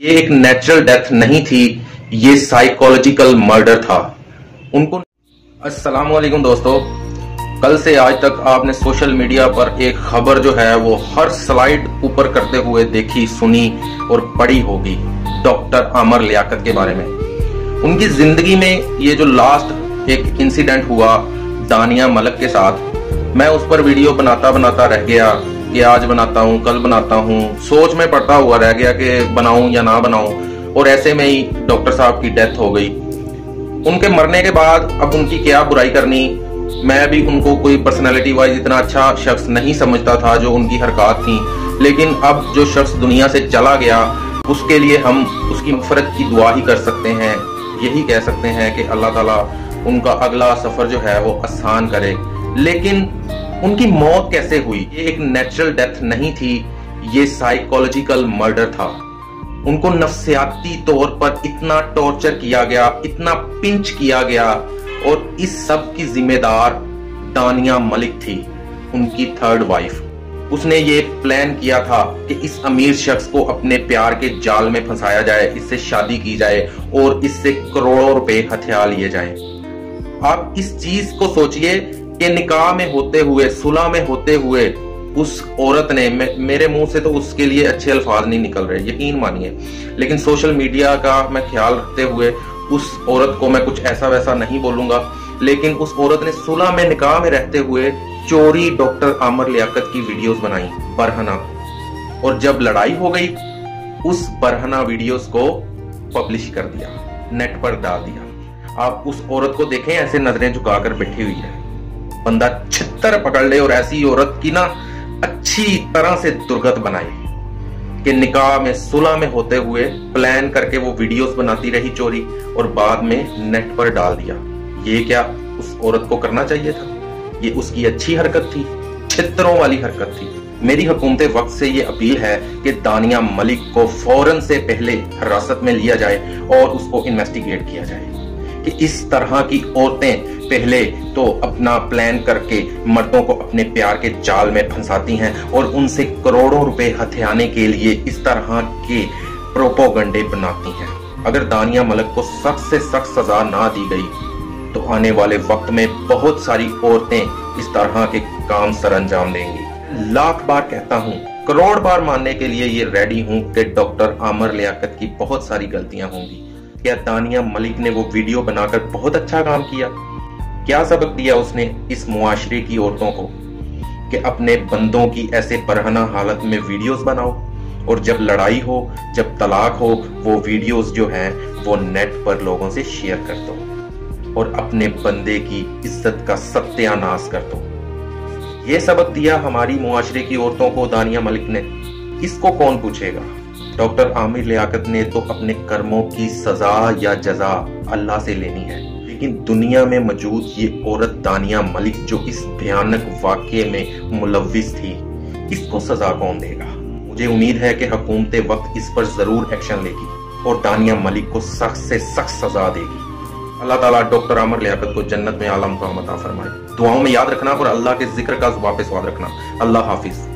یہ ایک natural death نہیں تھی، یہ سائیکولوجیکل مرڈر تھا۔ ان کو السلام علیکم دوستو، کل سے آج تک آپ نے سوشل میڈیا پر ایک خبر جو ہے وہ ہر سلائیڈ اوپر کرتے ہوئے دیکھی، سنی اور پڑھی ہوگی ڈاکٹر عامر لیاقت کے بارے میں۔ ان کی زندگی میں یہ جو لاسٹ ایک انسیڈنٹ ہوا دانیہ ملک کے ساتھ، میں اس پر ویڈیو بناتا بناتا رہ گیا۔ کہ آج بناتا ہوں، کل بناتا ہوں۔ سوچ میں پڑتا ہوا رہ گیا کہ بناؤں یا نہ بناؤں۔ اور ایسے میں ہی ڈاکٹر صاحب کی ڈیتھ ہو گئی۔ ان کے مرنے کے بعد اب ان کی کیا برائی کرنی؟ میں بھی ان کو کوئی پرسنالٹی وائز اتنا اچھا شخص نہیں سمجھتا تھا جو ان کی حرکات تھیں۔ لیکن اب جو شخص دنیا سے چلا گیا، اس کے لیے ہم اس کی مفرت کی دعا ہی کر سکتے ہیں۔ یہی کہہ سکتے ہیں کہ اللہ تعالیٰ ان کا اگلا سفر جو ہے وہ آسان کرے۔ لیکن ان کی موت کیسے ہوئی؟ یہ ایک نیچرل ڈیتھ نہیں تھی، یہ سائیکولوجیکل مرڈر تھا۔ ان کو نفسیاتی طور پر اتنا ٹورچر کیا گیا، اتنا پنچ کیا گیا، اور اس سب کی ذمہ دار دانیہ ملک تھی، ان کی تھرڈ وائف اس نے یہ پلان کیا تھا کہ اس امیر شخص کو اپنے پیار کے جال میں پھنسایا جائے، اس سے شادی کی جائے، اور اس سے کروڑوں روپے ہتھیار لیے جائیں۔ آپ اس چیز کو سوچئے کہ نکاح میں ہوتے ہوئے، صلح میں ہوتے ہوئے اس عورت نے میرے منہ سے تو اس کے لیے اچھے الفاظ نہیں نکل رہے، یقین مانیے۔ لیکن سوشل میڈیا کا میں خیال رکھتے ہوئے اس عورت کو میں کچھ ایسا ویسا نہیں بولوں گا۔ لیکن اس عورت نے صلح میں نکاح میں رہتے ہوئے چوری ڈاکٹر عامر لیاقت کی ویڈیوز بنائی، برہنہ۔ اور جب لڑائی ہو گئی، اس برہنہ ویڈیوز کو پبلش کر دیا، نیٹ پر ڈال دیا۔ آپ اس عورت کو دیکھیں، ایسے نظریں جھکا کر بیٹھی ہوئی ہے بندہ چھتر پکڑ لے اور ایسی عورت کی نا اچھی طرح سے درگت بنائے کہ نکاح میں صلح میں ہوتے ہوئے پلان کر کے وہ ویڈیوز بناتی رہی چوری اور بعد میں نیٹ پر ڈال دیا۔ یہ کیا اس عورت کو کرنا چاہیے تھا؟ یہ اس کی اچھی حرکت تھی، چھتروں والی حرکت تھی۔ میری حکومت وقت سے یہ اپیل ہے کہ دانیہ ملک کو فوراں سے پہلے حراست میں لیا جائے اور اس کو انویسٹیگیٹ کیا جائے۔ کہ اس طرح کی عورتیں پہلے تو اپنا پلان کر کے مردوں کو اپنے پیار کے جال میں پھنساتی ہیں اور ان سے کروڑوں روپے ہتھیانے کے لیے اس طرح کے پروپوگنڈے بناتی ہیں۔ اگر دانیہ ملک کو سخت سے سخت سزا نہ دی گئی تو آنے والے وقت میں بہت ساری عورتیں اس طرح کے کام سر انجام دیں گی۔ لاکھ بار کہتا ہوں، کروڑ بار ماننے کے لیے یہ ریڈی ہوں کہ ڈاکٹر عامر لیاقت کی بہت ساری غلطیاں ہوں گی۔ کیا دانیہ ملک نے وہ ویڈیو بنا کر بہت اچھا کام کیا۔ کیا سبق دیا اس نے اس معاشرے کی عورتوں کو کہ اپنے بندوں کی ایسے برہنہ حالت میں ویڈیوز بناؤ؟ اور جب لڑائی ہو، جب طلاق ہو، وہ ویڈیوز جو ہیں وہ نیٹ پر لوگوں سے شیئر کر دو اور اپنے بندے کی عزت کا ستیہ ناس کر دو۔ یہ سبق دیا ہماری معاشرے کی عورتوں کو دانیہ ملک نے۔ اس کو کون پوچھے گا؟ ڈاکٹر عامر لیاقت نے تو اپنے کرموں کی سزا یا جزا اللہ سے لینی ہے، لیکن دنیا میں موجود یہ عورت دانیہ ملک جو اس بھیانک واقعے میں ملوث تھی، اس کو سزا کون دے گا؟ مجھے امید ہے کہ حکومت وقت اس پر ضرور ایکشن لے گی اور دانیہ ملک کو سخت سے سخت سزا دے گی۔ اللہ تعالیٰ ڈاکٹر عامر لیاقت کو جنت میں عالم کا فرمائے۔ دعاؤں میں یاد رکھنا اور اللہ کے ذکر کا واپس واد رکھنا۔ اللہ حافظ۔